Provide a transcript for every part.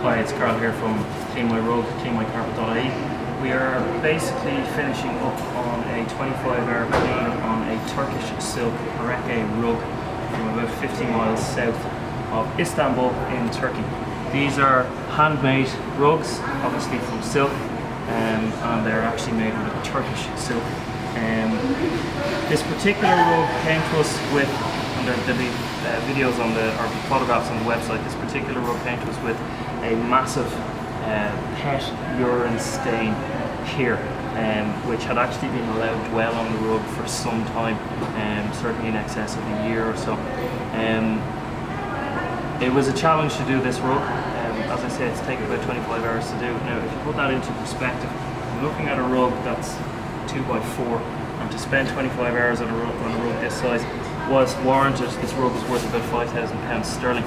Hi, it's Carl here from Clean My Rug, cleanmycarpet.ie. We are basically finishing up on a 25 hour clean on a Turkish silk Hereke rug from about 50 miles south of Istanbul in Turkey. These are handmade rugs, obviously from silk, um, and they're actually made with Turkish silk. Um, this particular rug came to us with and there, will be uh, videos on the, or photographs on the website. This particular rug to us with a massive uh, pet urine stain here, um, which had actually been allowed to dwell on the rug for some time, um, certainly in excess of a year or so. Um, it was a challenge to do this rug. Um, as I said, it's taken about 25 hours to do. Now, if you put that into perspective, I'm looking at a rug that's 2 by 4 and to spend 25 hours on a rug, on a rug this size was warranted. This rug was worth about five thousand pounds sterling.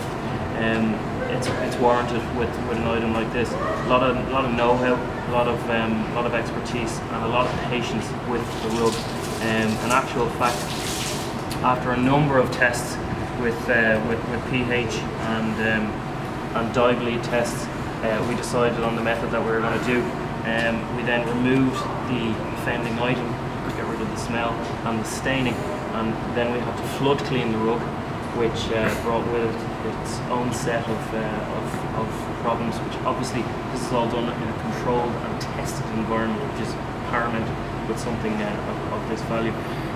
Um, it's, it's warranted with, with an item like this. A lot of lot of know-how, a lot of um, lot of expertise, and a lot of patience with the rug. Um, in actual fact, after a number of tests with uh, with, with pH and um, and dye bleed tests, uh, we decided on the method that we were going to do. Um, we then removed the offending item, to get rid of the smell and the staining and then we had to flood clean the rug which uh, brought with it its own set of, uh, of, of, problems which obviously this is all done in a controlled and tested environment which is paramount with something uh, of, of, this value.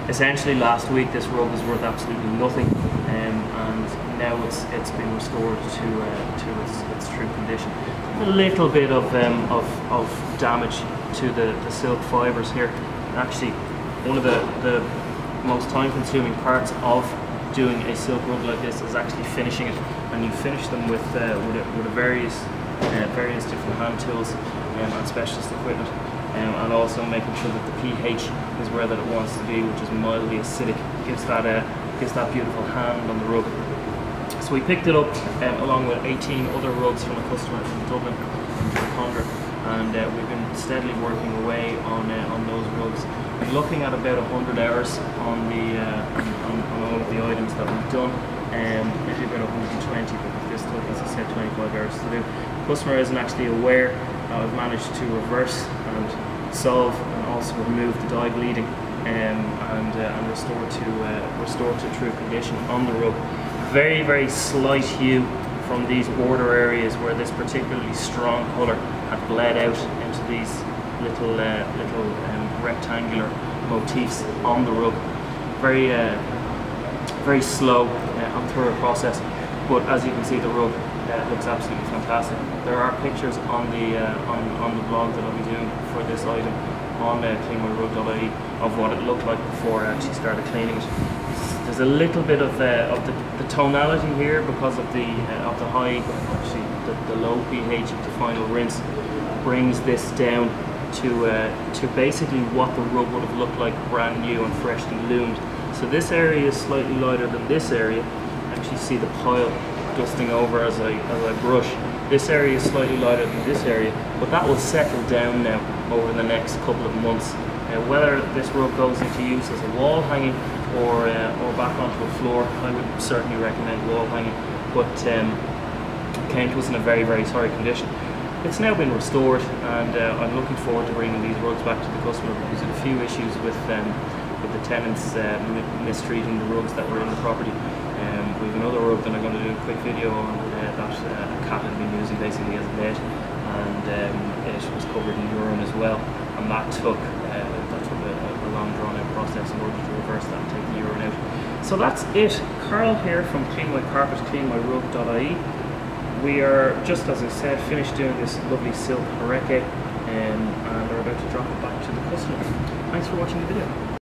Essentially last week this rug was worth absolutely nothing um, and now it's it's been restored to uh, to its, its true condition. A little bit of, um, of, of damage to the, the silk fibres here. Actually one of the, the most time consuming parts of doing a silk rug like this is actually finishing it. And you finish them with uh, with, a, with a various uh, various different hand tools um, and specialist equipment um, and also making sure that the pH is where that it wants to be which is mildly acidic. Gives that uh, gives that beautiful hand on the rug. So we picked it up um, along with 18 other rugs from a customer from Dublin from Drumcondra and uh, we've been steadily working away on uh, on those rugs. Looking at about 100 hours on the uh, on, on, all of the items that we've done, and um, maybe about 120 because this took, as I said, 25 hours to do. The customer isn't actually aware that I've managed to reverse and solve and also remove the dye bleeding um, and, uh, and restore to uh, restore to true condition on the rug. Very very slight hue from these border areas where this particularly strong colour had bled out into these little uh, little um, rectangular motifs on the rug. Very uh, very slow uh, and thorough process, but as you can see the rug uh, looks absolutely fantastic. There are pictures on the uh, on, on the blog that I'll be doing for this item on uh, cleanmyrug.ie of what it looked like before I actually started cleaning it. There's a little bit of, uh, of the, the, tonality here because of the uh, of the high, actually the, the, low pH of the final rinse brings this down to uh, to basically what the rug would have looked like brand new and freshly loomed. So this area is slightly lighter than this area. Actually see the pile dusting over as I as I brush. This area is slightly lighter than this area, but that will settle down now over the next couple of months. Uh, whether this rug goes into use as a wall hanging or uh, or back onto a floor. I would certainly recommend wall hanging, but um, came was in a very very sorry condition. It's now been restored, and uh, I'm looking forward to bringing these rugs back to the customer because of a few issues with um, with the tenants uh, mistreating the rugs that were in the property. Um, we have another rug that I'm going to do a quick video on uh, that uh, a cat had been using basically as a bed, and um, it was covered in urine as well, and that took that took a, a long drawn out process in order to reverse that and take the urine out. So that's it. Carl here from Clean My Carpet, cleanmyrug.ie. We are, just as I said, finished doing this lovely silk Hereke um, and are about to drop it back to the customer. Thanks for watching the video.